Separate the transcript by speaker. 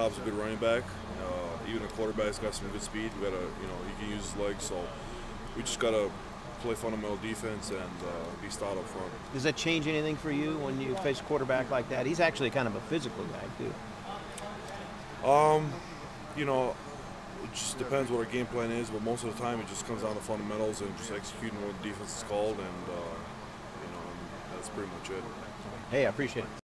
Speaker 1: Cobb's a good running back. Uh, even a quarterback's got some good speed. We got to, you know, he can use his legs. So we just got to play fundamental defense and uh, be stout up front.
Speaker 2: Does that change anything for you when you face a quarterback like that? He's actually kind of a physical guy too.
Speaker 1: Um, you know, it just depends what our game plan is, but most of the time it just comes down to fundamentals and just executing what the defense is called, and uh, you know, that's pretty much it.
Speaker 2: Hey, I appreciate it.